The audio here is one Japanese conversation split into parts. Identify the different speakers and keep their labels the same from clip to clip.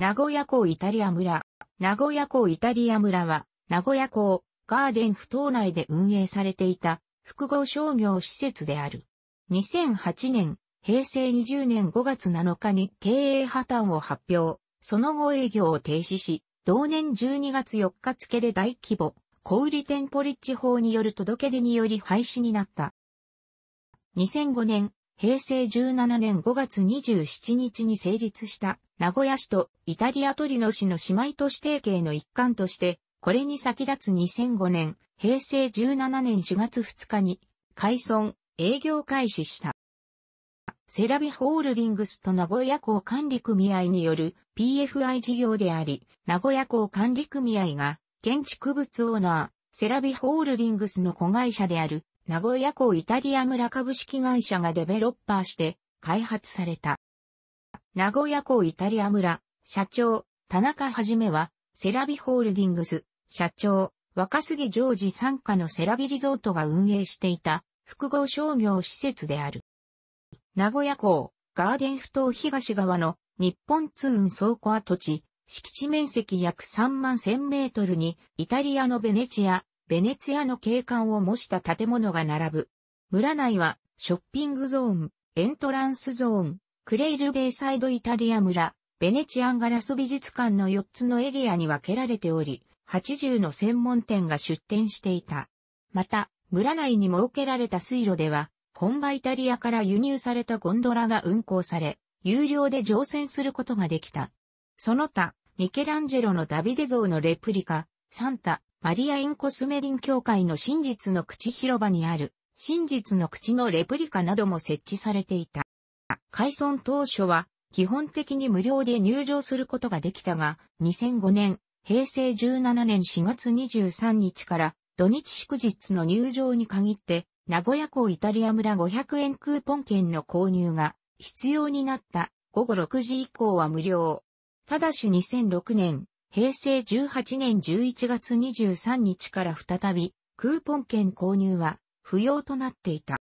Speaker 1: 名古屋港イタリア村。名古屋港イタリア村は、名古屋港ガーデン不島内で運営されていた複合商業施設である。2008年、平成20年5月7日に経営破綻を発表、その後営業を停止し、同年12月4日付で大規模、小売店ポリッジ法による届け出により廃止になった。2005年、平成17年5月27日に成立した名古屋市とイタリアトリノ市の姉妹都市提携の一環として、これに先立つ2005年、平成17年4月2日に開村、営業開始した。セラビホールディングスと名古屋港管理組合による PFI 事業であり、名古屋港管理組合が建築物オーナー、セラビホールディングスの子会社である名古屋港イタリア村株式会社がデベロッパーして開発された。名古屋港イタリア村、社長、田中はじめは、セラビホールディングス、社長、若杉ジョージ参加のセラビリゾートが運営していた複合商業施設である。名古屋港、ガーデン埠頭東側の日本通運倉庫跡地、敷地面積約3万1000メートルに、イタリアのベネチア、ベネツィアの景観を模した建物が並ぶ。村内は、ショッピングゾーン、エントランスゾーン、クレイルベイサイドイタリア村、ベネチアンガラス美術館の4つのエリアに分けられており、80の専門店が出店していた。また、村内に設けられた水路では、本場イタリアから輸入されたゴンドラが運行され、有料で乗船することができた。その他、ミケランジェロのダビデ像のレプリカ、サンタ、マリア・インコスメリン教会の真実の口広場にある、真実の口のレプリカなども設置されていた。開村当初は、基本的に無料で入場することができたが、2005年、平成17年4月23日から、土日祝日の入場に限って、名古屋港イタリア村500円クーポン券の購入が必要になった午後6時以降は無料。ただし2006年、平成18年11月23日から再び、クーポン券購入は不要となっていた。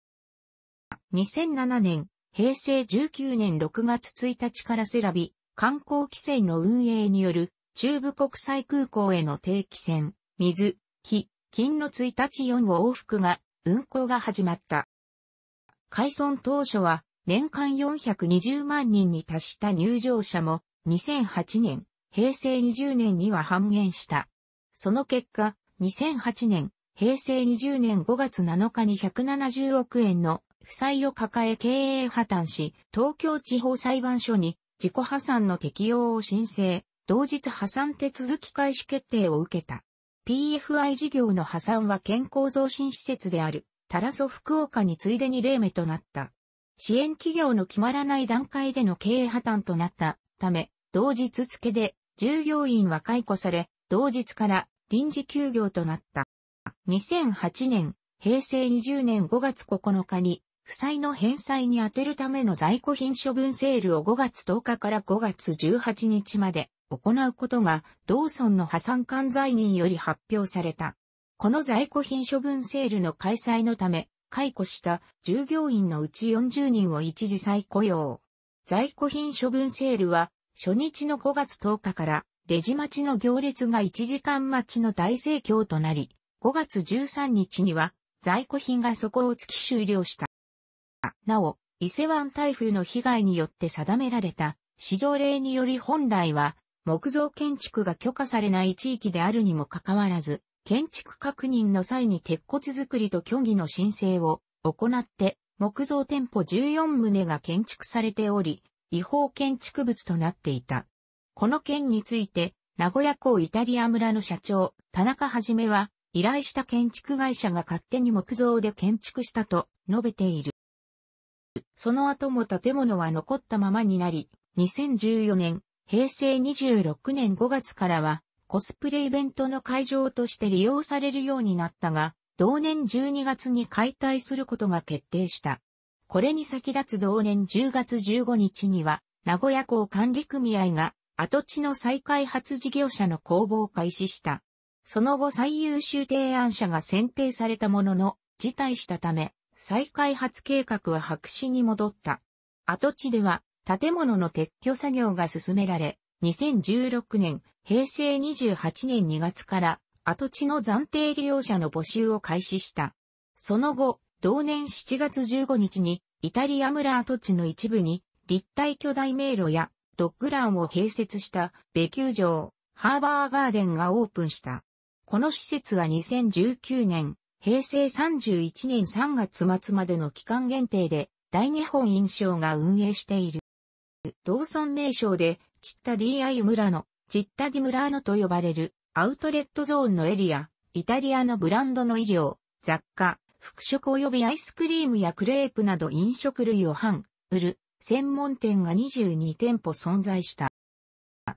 Speaker 1: 2007年、平成19年6月1日からセラビ、観光規制の運営による中部国際空港への定期船、水、木、金の1日4往復が運行が始まった。開村当初は年間420万人に達した入場者も2008年平成20年には半減した。その結果、2008年、平成20年5月7日に170億円の負債を抱え経営破綻し、東京地方裁判所に自己破産の適用を申請、同日破産手続き開始決定を受けた。PFI 事業の破産は健康増進施設である、タラソ福岡に次いでに例目となった。支援企業の決まらない段階での経営破綻となったため、同日付で従業員は解雇され、同日から臨時休業となった。2008年、平成20年5月9日に、負債の返済に充てるための在庫品処分セールを5月10日から5月18日まで行うことが、同村の破産管財人より発表された。この在庫品処分セールの開催のため、解雇した従業員のうち40人を一時再雇用。在庫品処分セールは初日の5月10日からレジ待ちの行列が1時間待ちの大盛況となり、5月13日には在庫品が底を突き終了した。なお、伊勢湾台風の被害によって定められた市場令により本来は木造建築が許可されない地域であるにもかかわらず、建築確認の際に鉄骨造りと虚偽の申請を行って木造店舗14棟が建築されており、違法建築物となっていた。この件について、名古屋港イタリア村の社長、田中はじめは、依頼した建築会社が勝手に木造で建築したと述べている。その後も建物は残ったままになり、2014年、平成26年5月からは、コスプレイベントの会場として利用されるようになったが、同年12月に解体することが決定した。これに先立つ同年10月15日には、名古屋港管理組合が跡地の再開発事業者の公募を開始した。その後最優秀提案者が選定されたものの、辞退したため、再開発計画は白紙に戻った。跡地では、建物の撤去作業が進められ、2016年、平成28年2月から跡地の暫定利用者の募集を開始した。その後、同年7月15日にイタリア村跡地の一部に立体巨大迷路やドッグランを併設したベキュー城、ハーバーガーデンがオープンした。この施設は2019年、平成31年3月末までの期間限定で大日本印象が運営している。同村名称で、チッタ DI 村の、チッタディムラーノと呼ばれるアウトレットゾーンのエリア、イタリアのブランドの医療、雑貨、服飾及びアイスクリームやクレープなど飲食類を販、売る、専門店が22店舗存在した。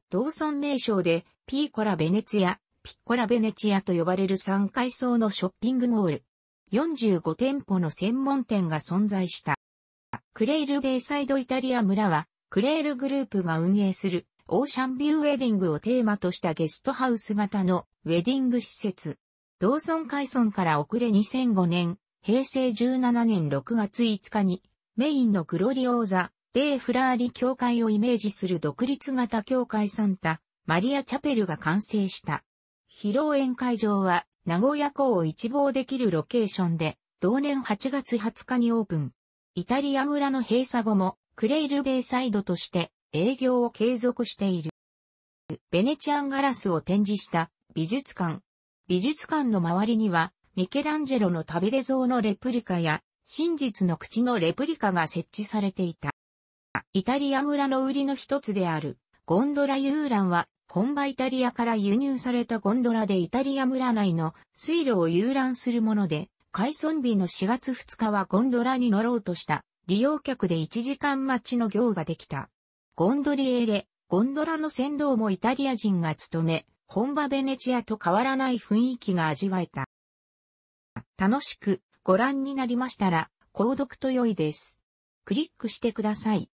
Speaker 1: 同村名称で、ピーコラベネツィア、ピッコラベネチアと呼ばれる3階層のショッピングモール。45店舗の専門店が存在した。クレイルベイサイドイタリア村は、クレールグループが運営するオーシャンビューウェディングをテーマとしたゲストハウス型のウェディング施設。同村海村から遅れ2005年、平成17年6月5日に、メインのグロリオーザ、デーフラーリ教会をイメージする独立型教会サンタ、マリアチャペルが完成した。披露宴会場は、名古屋港を一望できるロケーションで、同年8月20日にオープン。イタリア村の閉鎖後も、クレイルベイサイドとして営業を継続している。ベネチアンガラスを展示した美術館。美術館の周りには、ミケランジェロのタビレ像のレプリカや、真実の口のレプリカが設置されていた。イタリア村の売りの一つである、ゴンドラ遊覧は、本場イタリアから輸入されたゴンドラでイタリア村内の水路を遊覧するもので、開村日の4月2日はゴンドラに乗ろうとした利用客で1時間待ちの行ができた。ゴンドリエーレ、ゴンドラの先導もイタリア人が務め、本場ベネチアと変わらない雰囲気が味わえた。楽しくご覧になりましたら、購読と良いです。クリックしてください。